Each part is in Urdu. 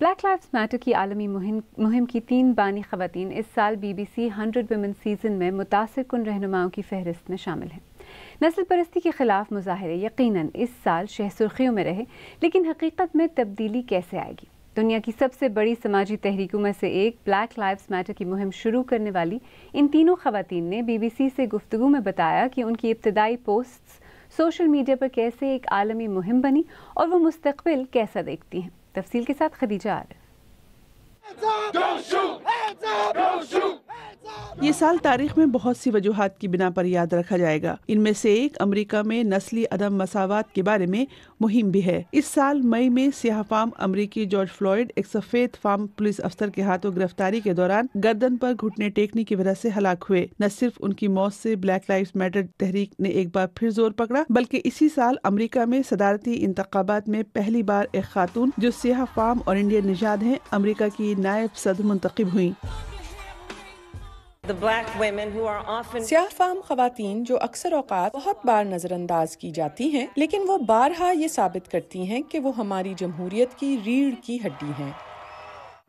بلیک لائفز میٹر کی عالمی مہم مہم کی تین بانی خواتین اس سال B B C hundred women season میں متاثر کن رہنماؤں کی فہرست میں شامل ہیں۔ نسل پرستی کے خلاف مظاہرے یقیناً اس سال شہ سرخیوں میں رہے، لیکن حقیقت میں تبدیلی کیسے آئے گی؟ دنیا کی سب سے بڑی سماجی تحریکوں میں سے ایک بلیک لائفز میٹر کی مہم شروع کرنے والی ان تینوں خواتین نے بی بی سی سے گفتگو میں بتایا کہ ان کی ابتدائی پوسٹس سوشل میڈیا پر کیسے ایک عالمی مہم بنی اور وہ مستقبل کیسا دیکھتی ہیں۔ تفصیل کے ساتھ خدیجہ عارف یہ سال تاریخ میں بہت سی وجوہات کی بنا پر یاد رکھا جائے گا۔ ان میں سے ایک امریکہ میں نسلی عدم مساوات کے بارے میں مہم بھی ہے۔ اس سال مئی میں سیاہ فام امریکی جارج فلوئڈ، ایک سفید فام پولیس افسر کے ہاتھوں گرفتاری کے دوران گردن پر گھٹنے ٹیکنے کی وجہ سے ہلاک ہوئے۔ نہ صرف ان کی موت سے بلیک لائف میٹر تحریک نے ایک بار پھر زور پکڑا، بلکہ اسی سال امریکہ میں صدارتی انتخابات میں پہلی بار ایک خاتون جو سیاہ فام اور انڈین نژاد ہیں امریکہ کی نائب صدر منتخب ہوئی سیاہ فام خواتین جو اکثر اوقات بہت بار نظر انداز کی جاتی ہیں لیکن وہ بارہا یہ ثابت کرتی ہیں کہ وہ ہماری جمہوریت کی ریڑھ کی ہڈی ہیں۔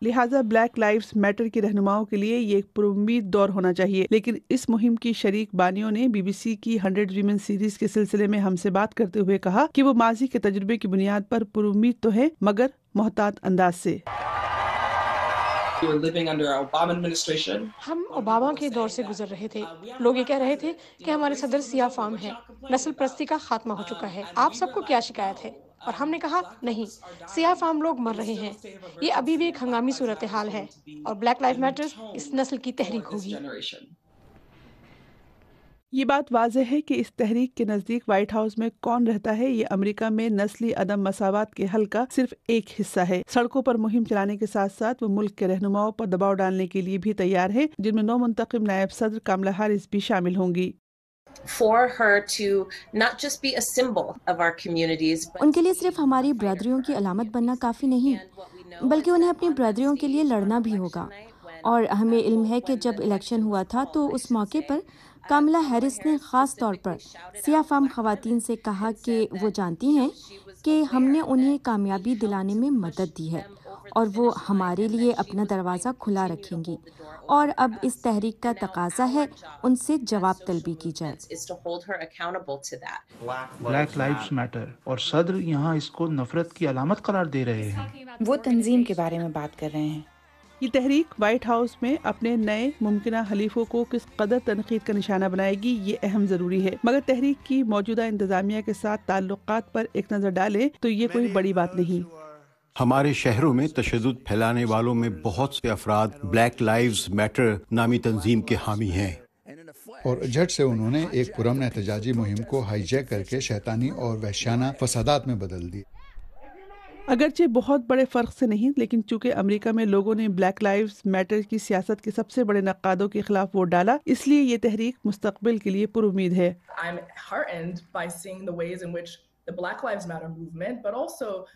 لہٰذا بلیک لائفز میٹر کی رہنماؤں کے لیے یہ ایک پرامید دور ہونا چاہیے۔ لیکن اس مہم کی شریک بانیوں نے بی بی سی کی ہنڈریڈ ویمن سیریز کے سلسلے میں ہم سے بات کرتے ہوئے کہا کہ وہ ماضی کے تجربے کی بنیاد پر پرامید تو ہے مگر محتاط انداز سے۔ ہم اوباما کے دور سے گزر رہے تھے۔ لوگ یہ کہہ رہے تھے کہ ہمارے صدر سیاہ فام ہے نسل پرستی کا خاتمہ ہو چکا ہے۔ آپ سب کو کیا شکایت ہے؟ اور ہم نے کہا نہیں۔ سیاہ فام لوگ مر رہے ہیں۔ یہ ابھی بھی ایک ہنگامی صورتحال ہے۔ اور بلیک لائف میٹرز اس نسل کی تحریک ہوگی۔ یہ بات واضح ہے کہ اس تحریک کے نزدیک وائٹ ہاؤس میں کون رہتا ہے یہ امریکہ میں نسلی عدم مساوات کے حل کا صرف ایک حصہ ہے۔ سڑکوں پر مہم چلانے کے ساتھ ساتھ وہ ملک کے رہنماؤں پر دباؤ ڈالنے کے لیے بھی تیار ہے جن میں نو منتخب نائب صدر کاملا حارث بھی شامل ہوں گی۔ ان کے لیے صرف ہماری برادریوں کی علامت بننا کافی نہیں بلکہ انہیں اپنی برادریوں کے لیے لڑنا بھی ہوگا۔ اور ہمیں علم ہے کہ جب الیکشن ہوا تھا تو اس موقع پر کاملا ہیرس نے خاص طور پر سیاہ فام خواتین سے کہا کہ وہ جانتی ہیں کہ ہم نے انہیں کامیابی دلانے میں مدد دی ہے اور وہ ہمارے لیے اپنا دروازہ کھلا رکھیں گی اور اب اس تحریک کا تقاضا ہے ان سے جواب طلبی کی جائے۔ بلیک لائفز میٹر اور صدر یہاں اس کو نفرت کی علامت قرار دے رہے ہیں۔ وہ تنظیم کے بارے میں بات کر رہے ہیں۔ یہ تحریک وائٹ ہاؤس میں اپنے نئے ممکنہ حلیفوں کو کس قدر تنقید کا نشانہ بنائے گی یہ اہم ضروری ہے۔ مگر تحریک کی موجودہ انتظامیہ کے ساتھ تعلقات پر ایک نظر ڈالیں تو یہ کوئی بڑی بات نہیں۔ ہمارے شہروں میں تشدد پھیلانے والوں میں بہت سے افراد بلیک لائیوز میٹر نامی تنظیم کے حامی ہیں۔ اور جھٹ سے انہوں نے ایک پرامن احتجاجی مہم کو ہائی جیک کر کے شیطانی اور وحشیانہ فسادات میں بدل دی۔ اگرچہ بہت بڑے فرق سے نہیں لیکن چونکہ امریکہ میں لوگوں نے بلیک لائف میٹر کی سیاست کے سب سے بڑے نقادوں کے خلاف ووٹ ڈالا اس لیے یہ تحریک مستقبل کے لیے پر امید ہے۔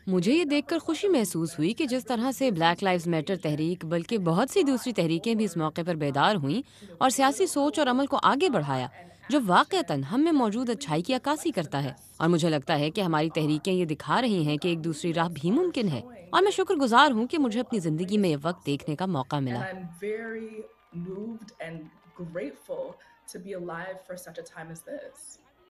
مجھے یہ دیکھ کر خوشی محسوس ہوئی کہ جس طرح سے بلیک لائف میٹر تحریک بلکہ بہت سی دوسری تحریکیں بھی اس موقع پر بیدار ہوئیں اور سیاسی سوچ اور عمل کو آگے بڑھایا۔ جو واقعتاً ہم میں موجود اچھائی کی عکاسی کرتا ہے۔ اور مجھے لگتا ہے کہ ہماری تحریکیں یہ دکھا رہی ہیں کہ ایک دوسری راہ بھی ممکن ہے۔ اور میں شکر گزار ہوں کہ مجھے اپنی زندگی میں یہ وقت دیکھنے کا موقع ملا۔ And.